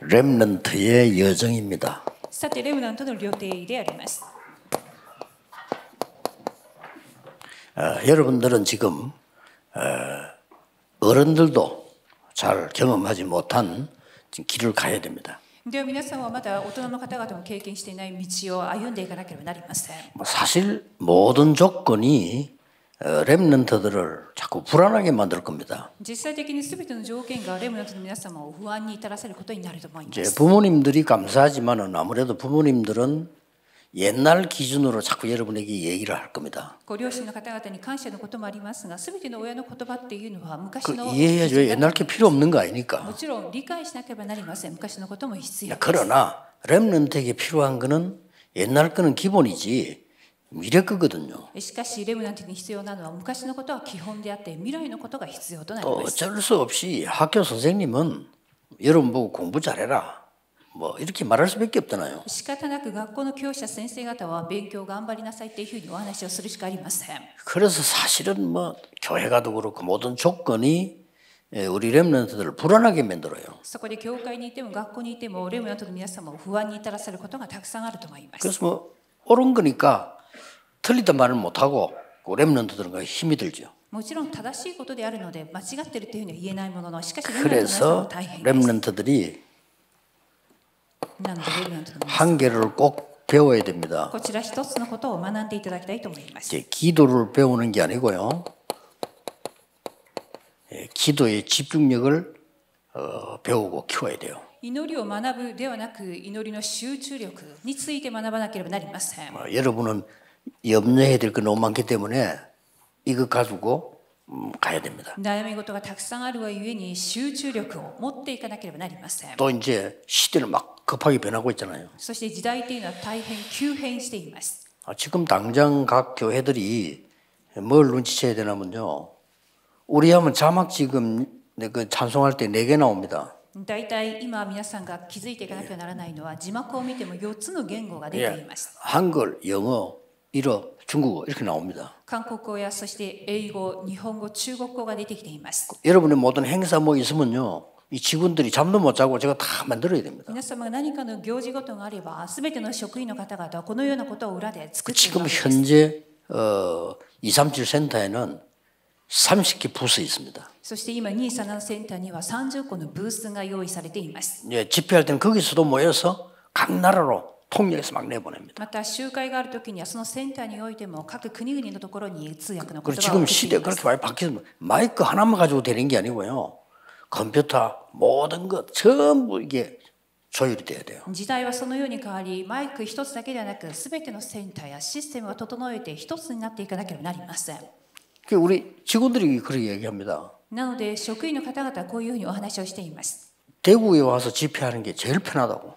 렘넌트의 여정입니다. さてレムナントの旅程であります 어, 여러분들은 지금 어, 어른들도 잘 경험하지 못한 지금 길을 가야 됩니다. では皆さんはまだ大人の方々も経験していない道を歩んでいかなければなりません 뭐 사실 모든 조건이 어, 어, 렘넌트들을 자꾸 불안하게 만들 겁니다. 이제 부모님들이 감사하지만은 아무래도 부모님들은 옛날 기준으로 자꾸 여러분에게 얘기를 할 겁니다. 그 이해해야죠. 옛날 게 필요 없는 거 아니니까. 그러나 렘넌트에게 필요한 거는 옛날 거는 기본이지. 미래 거거든요. しかしレムナントに必要なのは昔のことは基本であって未来のことが必要となり 또 ます 어쩔 수 없이 학교 선생님은 여러분 보고 공부 잘해라. 뭐 이렇게 말할 수밖에 없잖아요. 仕方なく学校の教師や先生方は勉強頑張りなさいっていうふうにお話をするしかありません 그래서 사실은 뭐 교회가도 그렇고 모든 조건이 예, 우리 렘넌트들을 불안하게 만들어요. そこで教会にいても学校にいてもレムナントの皆様を不安に至らせることがたくさんあると思います 그래서 뭐 옳은 거니까 틀리다 말을 못하고 그 렘넌트들은 그 힘이 들죠. もちろん正しいことであるので間違ってるというふうには言えないもののしかしレムナントの皆様 그래서 は大変です 렘넌트들이 なのでレムナントの皆様 한계를 꼭 배워야 됩니다. こちら一つのことを学んでいただきたいと思います 이제 기도를 배우는 게 아니고요. 예, 기도의 집중력을 어, 배우고 키워야 돼요. 祈りを学ぶではなく祈りの集中力について学ばなければなりません 어, 여러분은 염려해야 될 거 너무 많기 때문에 이거 가지고 음, 가야 됩니다. 悩み事がたくさんあるがゆえに集中力を持っていかなければなりません 또 이제 시대는 막 급하게 변하고 있잖아요. そして時代というのは大変急変しています 아, 지금 당장 각 교회들이 뭘 눈치채야 되냐면요. 우리 하면 자막 지금 네, 그 찬송할 때 네 개 나옵니다. 大体今皆さんが気づいていかなきゃならないのは字幕を見ても4つの言語が出ています 한글, 영어, 일어, 중국어 이렇게 나옵니다. 韓国語やそして英語日本語中国語が出てきています 여러분의 모든 행사 뭐 있으면요. 이 직원들이 잠도 못 자고 제가 다 만들어야 됩니다. 皆様が何かの行事ごとがあれば全ての職員の方々はこのようなことを裏で作っている 지금 わけです 현재 어, 237 센터에는 30개 부스 있습니다. そして今237センターには30個のブースが用意されています 예, 집회할 때는 거기서도 모여서 각 나라로 통역해서 막 내보냅니다. また集会がある時にはそのセンターにおいても各国々のところに通訳の言 그리고 葉を 지금 送ってい 시대 ます 그렇게 많이 바뀌었습니다. 마이크 하나만 가지고 되는 게 아니고요. 컴퓨터 모든 것 전부 이게 조율이 돼야 돼요. 時代はそのように変わりマイク一つだけではなく全てのセンターやシステムが整えて一つになっていかなければなりません 그 우리 직원들이 그렇게 얘기합니다. なので職員の方々はこういうふうにお話をしています 대구에 와서 집회하는 게 제일 편하다고.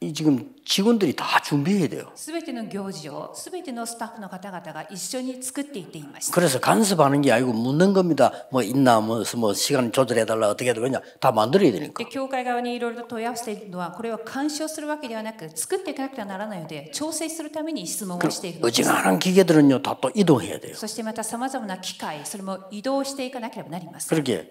이 지금 직원들이 다 준비해야 돼요. 全ての行事を全てのスタッフの方々が一緒に作っていっています 그래서 간섭하는 게 아니고 묻는 겁니다. 뭐 있나 뭐, 뭐 시간 조절해달라 어떻게 해도 그냥 다 만들어야 되니까. で教会側にいろいろと問い合わせているのはこれを干渉するわけではなく作っていかなくてはならないので調整するために質問をしているのです 어지간한 기계들은요 다 또 이동해야 돼요. そしてまたさまざまな機械それも移動していかなければなりません 그렇게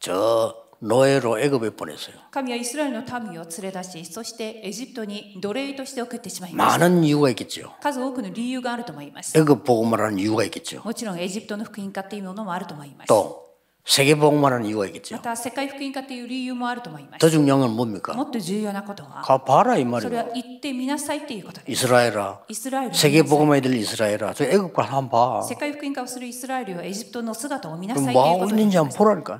저 노예로 애굽에 보냈어요. 많은 이유가 있겠죠. 애굽 복음을 하는 이유가 있겠죠. 또 세계 복음화는 이거이겠죠. 더 중요한 건 뭡니까? 가 봐라 이 말이에요. 이스라엘아. 세계 복음화에 들 이스라엘아. 저 애국과 한 봐. 뭐 하고 있는지 한 보라니까.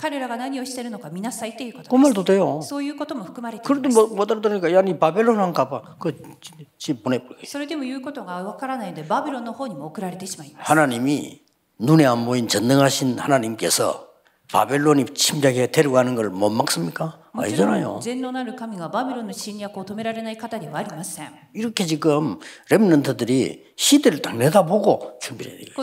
그 말도 돼요. 그래도 뭐, 못 알아들으니까 야니 바벨론 한 가봐. 그집 보내버려. 하나님이 눈에 안 보인 전능하신 하나님께서 바벨론이 침략에 데려가는 걸 못 막습니까? 아니잖아요. 이렇게 지금 렘넌트들이 시대를 딱 내다보고 준비를 해야 되겠어요.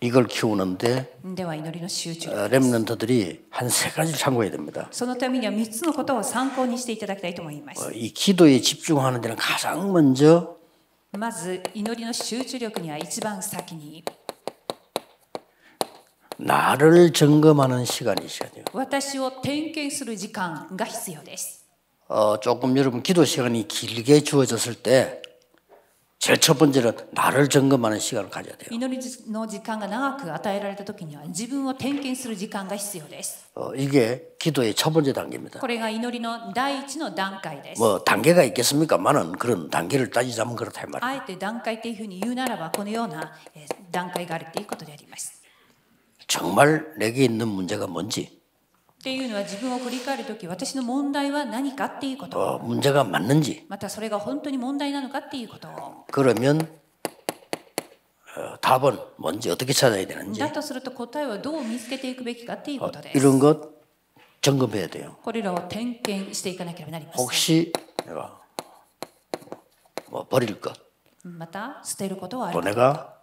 이걸 키우는데 어, 렘넌트들이 한 세 가지를 참고해야 됩니다. 어, 이 기도에 집중하는 데는 가장 먼저 まず祈りの集中力には一番先に 나를 점검하는 시간이 시간이에요. 私を点検する時間が必要です。 어, 조금 여러분 기도 시간이 길게 주어졌을 때 제일 첫 번째는 나를 점검하는 시간을 가져야 돼요. 어, 이게 기도의 첫 번째 단계입니다. 뭐 단계가 있겠습니까만은 그런 단계를 따지자면 그렇다 이 말이에요. 정말 내게 있는 문제가 뭔지 っていうのは自分を振り返る時私の問題は何かっていうこと 어, 문제가 맞는지 またそれが本当に問題なのかっていうことを 그러면 어, 답은 뭔지 어떻게 찾아야 되는지 だとすると答えはどう見つけていくべきかっていうことです。 이런 것 점검해야 돼요. これらを点検していかなければなりません。 혹시 내가 뭐 버릴 것, また捨てることはあ 또 る 내가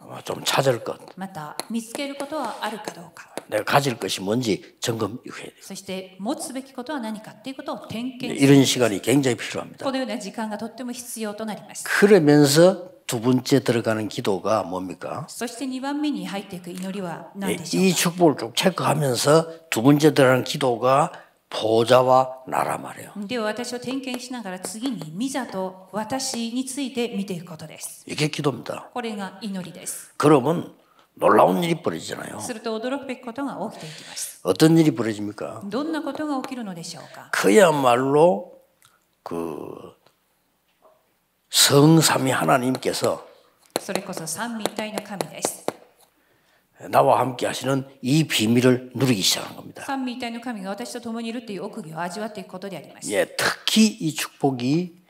어, 좀 찾을 것, また見つけることはあるかどうか 내가 가질 것이 뭔지 점검해야 돼요. そして持つべきことは何かっていうことを点検する 이런 시간이 굉장히 필요합니다. このような時間がとっても必要となります 그러면서 두 번째 들어가는 기도가 뭡니까? そして2番目に入っていく祈りは何でしょう 이 か 축복을 쭉 체크하면서 두 번째 들어가는 기도가 보좌와 나라 말이에요. では私を点検しながら次にミザと私について見ていくことです 이게 기도입니다. これが祈りです 그러면 놀라운 일이 벌어지잖아요. 어떤 일이 벌어집니까? 그야말로 그 성삼위 하나님께서 나와 함께 하시는 이 비밀을 누리기 시작한 겁니다. 예, 특히 이 축복이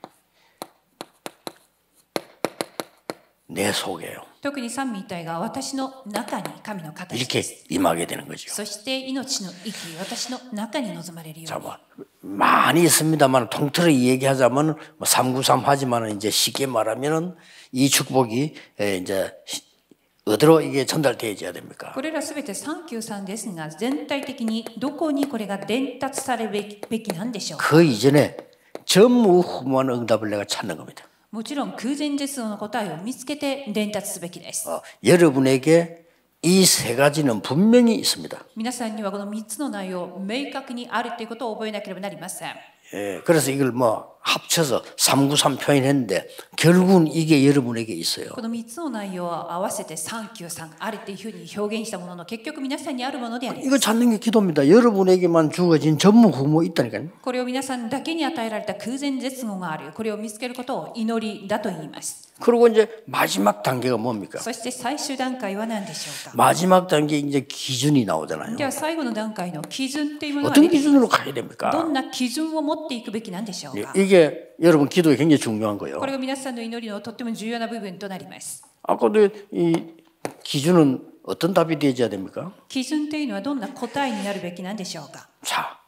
내 속에요. 特に三位一体が私の中に神の形で 이렇게 す。 임하게 되는 거죠. そして命の息、私の中に望まれるよ 자, うに。 뭐 많이 있습니다만 통틀어 얘기하자면 뭐 393 하지만 이제 쉽게 말하면은 이 축복이 예, 이제 시- 어디로 이게 전달되어야 됩니까? これらすべて393ですが、全体的にどこにこれが伝達されるべきべきなんでしょうか 그 이전에 전무후무한 응답을 내가 찾는 겁니다. もちろん空前絶後の答えを見つけて伝達すべきです。 어, 여러분에게 이 세 가지는 분명히 있습니다. 皆さんにはこの3つの内容、明確にあるということを覚えなければなりません。 예, 그래서 이걸 뭐 합쳐서 393 표현했는데 결국은 이게 여러분에게 있어요. この3つの内容を合わせて393あるっていうふうに表現したものの結局皆さんにあるものであります 이거 찾는 게 기도입니다. 여러분에게만 주어진 전무후무 있다니까요. これを皆さんだけに与えられた空前絶後があるこれを見つけることを祈りだと言います 그리고 이제 마지막 단계가 뭡니까? そして最終段階は何でしょうか 마지막 단계 이제 기준이 나오잖아요. では最後の段階の基準っていうものが 어떤 出てきま 기준으로 す 가야 됩니까? どんな基準を持っていくべきなんでしょう 예, か 이게 여러분 기도에 굉장히 중요한 거예요. これが皆さんの祈りのとっても重要な部分となります 아까도 이 기준은 어떤 답이 되어야 됩니까? 基準というのはどんな答えになるべきなんでしょうか 자,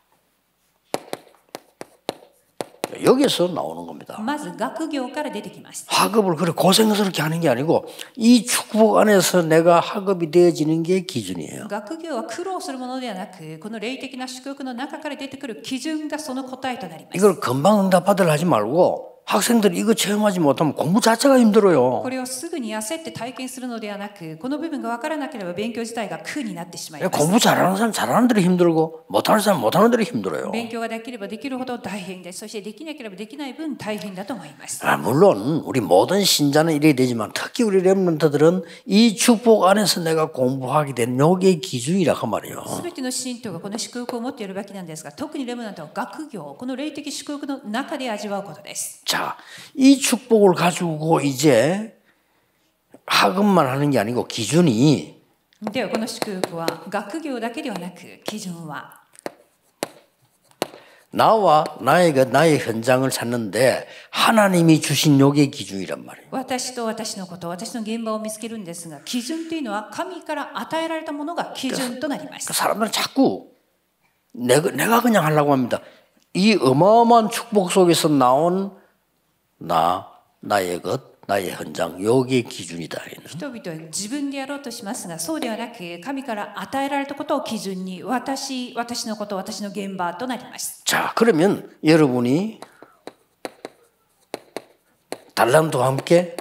여기서 나오는 겁니다. まず学業から出てきます 학업을 그래 고생스럽게 하는 게 아니고 이 축복 안에서 내가 학업이 되어지는 게 기준이에요. 学業は苦労するものではなくこの霊的な祝福の中から出てくる基準がその答えとなります 이걸 금방 응답받으려 하지 말고 학생들이 이거 체험하지 못하면 공부 자체가 힘들어요. これをすぐに焦って体験するのではなくこの部分が分からなければ勉強自体が苦になってしまいます 공부 잘하는 사람 잘하는 대로 힘들고 못하는 사람 못하는 대로 힘들어요. 勉強ができればできるほど大変ですそしてできなければできない分大変だと思います 아, 물론 우리 모든 신자는 이래 되지만 특히 우리 렘런트들은 이 축복 안에서 내가 공부하게 된 요게 기준이라고 말이에요. すべての信徒がこの祝福を持っているべきなんですが特にレムナントは学業この霊的祝福の中で味わうことです 자, 이 축복을 가지고 이제 학업만 하는 게 아니고 기준이 ではこの祝福は学業だけではなく基準は 나와 나의 나의 현장을 찾는데 하나님이 주신 요게 기준이란 말이에요. 私と私のこと私の現場を見つけるんですが基準というのは神から与えられたものが基準となります 그 사람들은 자꾸 내가, 내가 그냥 하려고 합니다. 이 어마어마한 축복 속에서 나온 나, 나의 것, 나의 현장, 요게 기준이다. 人々は自分でやろうとしますがそうではなく神から与えられたことを基準に私私のこと私の現場となります 자, 그러면 여러분이 달란트와 함께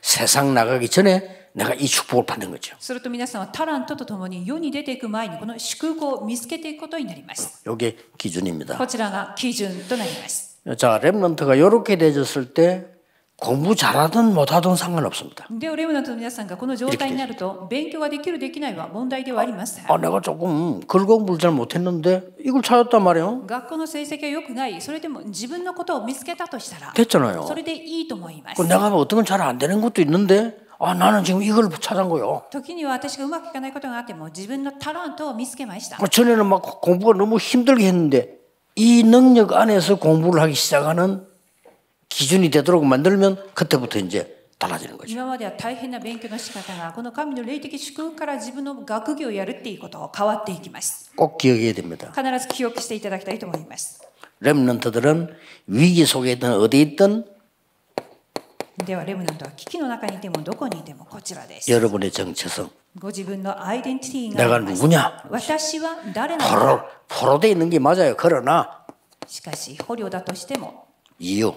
세상 나가기 전에 내가 이 축복을 받는 거죠. すると皆さんはタラントとともに世に出ていく前にこの祝福を見つけていくことになります。 요게 기준입니다. こちらが基準となります。 자, 랩런트가 이렇게 되졌을 때 공부 잘하든 못하든 상관없습니다. で、レムナントの皆さんがこの状態になると勉強ができるできないは問題ではありません。 아, 내가 조금 글 공부를 잘 못했는데 이걸 찾았단 말이에요. 学校の成績は良くない、それでも自分のことを見つけたとしたら、 됐잖아요. それでいいと思います 그 。 내가 뭐 어떤 건 잘 안 되는 것도 있는데 아, 나는 지금 이걸 찾은 거요. 時には私がうまくいかないことがあっても自分のタラントを見つけました。 뭐 전에는 막 공부가 너무 힘들게 했는데 이 능력 안에서 공부를 하기 시작하는 기준이 되도록 만들면 그때부터 이제 달라지는 거죠. 今までは大変な勉強の仕方がこの神の霊的祝福から自分の学業をやるっていうことを変わっていきます。 꼭 기억해야 됩니다. 必ず記憶していただきたいと思います。 렘넌트들은 위기 속에 있든 어디 있든 ではレムナントは危機の中にいてもどこにいてもこちらです。 여러분의 정체성, 내가 누구냐? 포로, 포로돼 있는 게 맞아요. 그러나 이유.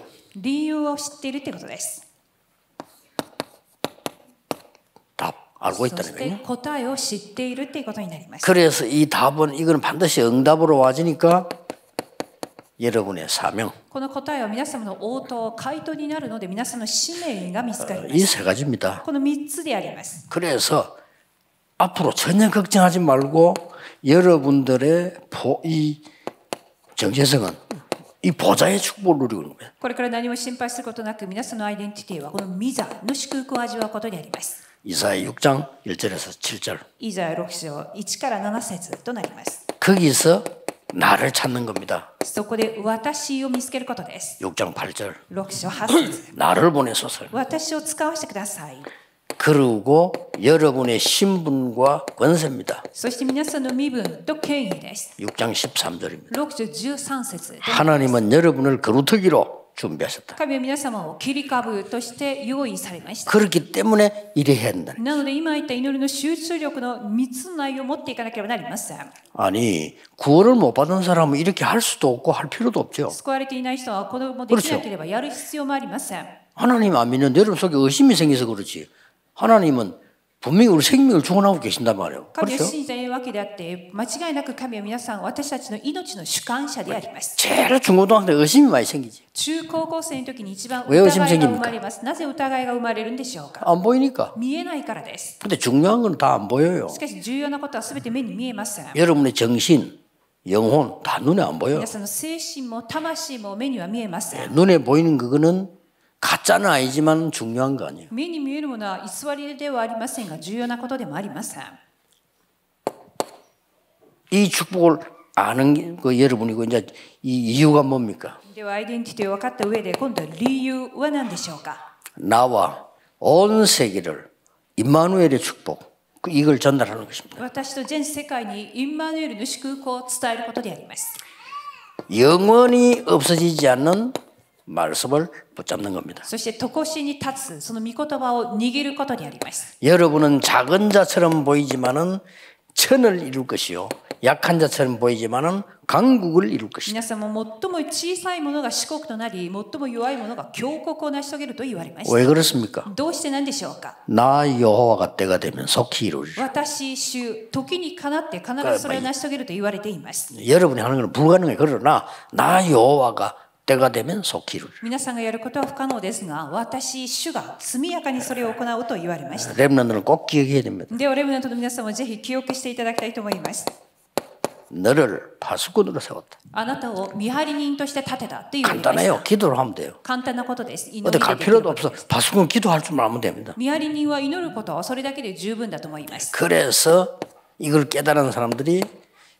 답 알고 있다는 거예요. 그래서 이 답은 이거는 반드시 응답으로 와지니까 여러분의 사명. 이세 어, 가지입니다. 그래서 앞으로 전혀 걱정하지 말고 여러분들의 보, 이 정체성은 이 보좌의 축복을 누리고 있는 거예요. これから何も心配することなく皆さんのアイデンティティはこのミザの祝福を味わうことにあります。 이사야 6장 1절에서 7절. イザヤ6章1から7節となります。 거기서 나를 찾는 겁니다. そこで私を見つけることです。 6장 8절. 6章8節 나를 보내소서. 私を使わせてください。 그리고 여러분의 신분과 권세입니다. 6장 13절입니다. 하나님은 여러분을 그루터기로 준비하셨다. 그렇기 때문에 이래야 한다. 아니 구원을 못 받은 사람은 이렇게 할 수도 없고 할 필요도 없죠. 그렇죠. 하나님 안 믿는 여러분 속에 의심이 생겨서 그렇지. 하나님은 분명히 우리 생명을 주관하고 계신단 말이에요. 그렇죠? 그렇죠. 제일 중고등학생 때 의심이 많이 생기지. 왜 의심 생깁니까? 안 보이니까. 근데 중요한 건 다 안 보여요. 여러분의 정신, 영혼 다 눈에 안 보여요. 네, 눈에 보이는 그거는 가짜는 아니지만 중요한 거 아니에요. 目に見えるものは偽りではありませんが、重要なことでもありません。 이 축복을 아는 그 여러분이고 이제 이 이유가 뭡니까? では、アイデンティティを分かった上で、今度は理由は何でしょうか 나와 온 세계를 임마누엘의 축복 그 이걸 전달하는 것입니다. 私と全世界にインマヌエルの祝福を伝えることであります。 영원히 없어지지 않는 말씀을 붙잡는 겁니다. 여러분은 작은 자처럼 보이지만은 천을 이룰 것이요 약한 자처럼 보이지만은 강국을 이룰 것이다. 왜 그렇습니까? 나 여호와가 때가 되면 속히 이루리. 그러니까 여러분이 하는 건 불가능해. 그러나 나 여호와가 때가 되면 속히 이루리라. 皆さんがやることは不可能ですが私主が速やかにそれを行うと言われました 렘넌트는 꼭 기억해야 됩니다. ではレムナントの皆さんもぜひ記憶していただきたいと思います 너를 파수꾼으로 세웠다. あなたを見張り人として立てたと言われました 간단해요. 기도를 하면 돼요. 簡単なことです祈 어디 り 갈 でできる 필요도 없어. 파수꾼 기도할 줄만 하면 됩니다. 見張り人は祈ることそれだけで十分だと思います 그래서 이걸 깨달은 사람들이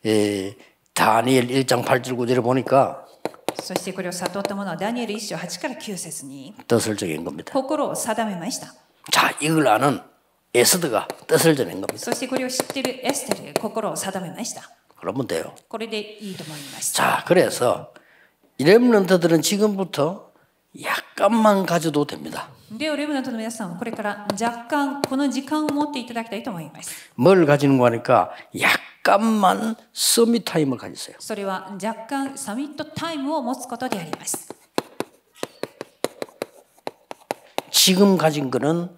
에, 다니엘 1장 8절 9절을 보니까 そしてこれを悟った者はダニエル1章8から9節に 뜻을 정한 겁니다. 心を定めました 자, 이걸 아는 에스드가 뜻을 정한 겁니다. そしてこれを知っているエステルが心を定めました 그러면 돼요. これでいいと思います 자, 그래서 이 렘넌트들은 지금부터 약간만 가져도 됩니다. ではレムナントの皆さんこれから若干この時間を持っていただきたいと思います 뭘 가지는 거 하니까 약 간만 서밋 타임을 가지세요. それは若干サミットタイムを持つことであります 지금 가진 거는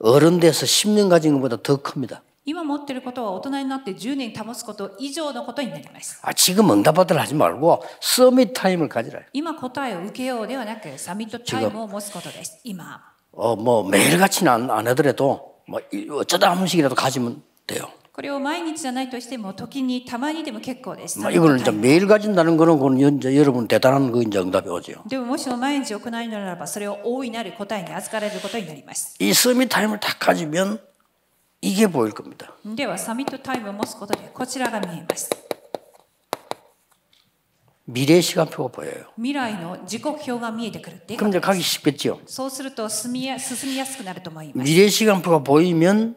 어른 돼서 10년 가진 것보다 더 큽니다. 今持っていることは大人になって10年保つこと以上のことになります 아, 지금 응답받을 하지 말고 서밋 타임을 가지라. 今答えを受けようではなくサミットタイムを持つことです今 어, 뭐 매일같이는 안, 안 하더라도 뭐 이- 어쩌다 한 번씩이라도 가지면 돼요. これを毎日じゃないとしても時にたまにでも結構です。 뭐 이거는 이제 매일 가진다는 거는 그건 이제 여러분 대단한 그 이제 응답이 오죠. でももしも毎日行いならばそれを大いなる答えに預かれることになります。 이 서밋 타임을 딱 가지면 이게 보일 겁니다. ではサミットタイムを持つことでこちらが見えます。 미래 시간표가 보여요. 未来の時刻表が見えてくるっていうこ 그럼 と 이제 가기 쉽겠죠. そうすると進みや進みやすくなると思います。 미래 시간표가 보이면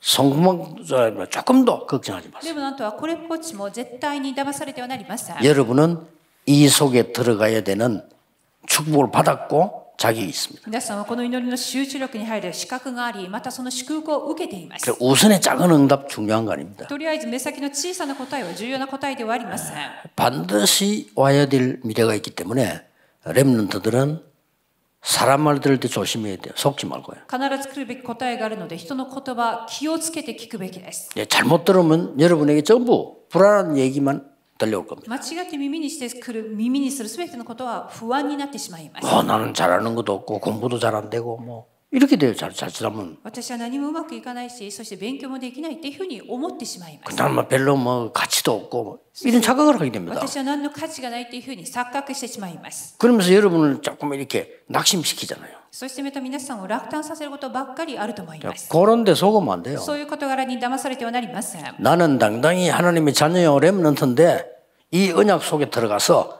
성공한 사람 조금도 걱정하지 마세요. 여러분은 뭐 이 속에 들어가야 되는 축복을 받았고 자격이 있습니다. 우선의 작은 응답 중요한 거 아닙니다. 반드시 와야 될 미래가 있기 때문에 렘넌트들은 사람 말 들을 때 조심해야 돼요. 속지 말고요. 必ず来るべき答えがあるので、人の言葉、気をつけて聞くべきです。 예, 잘못 들으면 여러분에게 전부 불안한 얘기만 들려올 겁니다. 間違って耳にしてくる、耳にするすべてのことは不安になってしまいます。 뭐 나는 잘하는 것도 없고 공부도 잘 안 되고 뭐 이렇게 돼요. 잘 잘못하면 私は何もうまくいかないし、そして勉強もできないっていうふうに思ってしまいます。 그다음 뭐 별로 뭐 가치도 없고 뭐 이런 착각을 하게 됩니다. 私は何の価値がないっていうふうに錯覚してしまいます。 그러면서 여러분을 조금 이렇게 낙심시키잖아요. そしてまた皆さんを落胆させることばっかりあると思います。 그런데 속으면 안 돼요. そういう事柄に騙されてはなりません。 나는 당당히 하나님의 자녀요 렘넌트인데 이 언약 속에 들어가서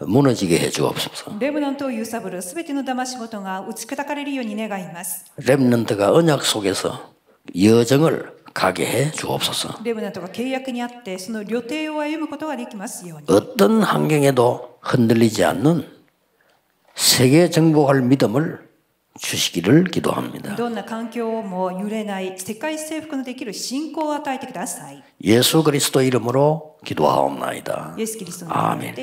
무너지게 해 주옵소서. レムナントを揺さぶるすべての騙し事が打ち砕かれるように願います。 렘넌트가 언약 속에서 여정을 가게 해 주옵소서. レムナントが契約にあって、その旅程を歩むことができますように。 어떤 환경에도 흔들리지 않는 세계 정복할 믿음을 주시기를 기도합니다. 예수 그리스도 이름으로 기도하옵나이다. 아멘.